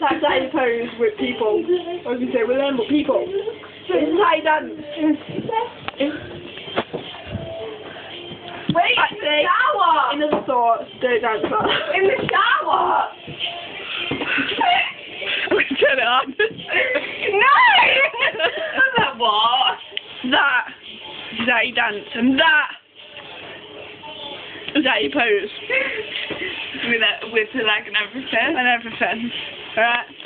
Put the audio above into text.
That's how you pose with people. I was going to say with them, but people. This is how you dance. Wait, in the shower. thoughts, don't dance that. In the shower. Turn it on. no. that what? that is how you dance, and that is how you pose. With with the leg and everything. And everything. Alright?